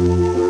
Música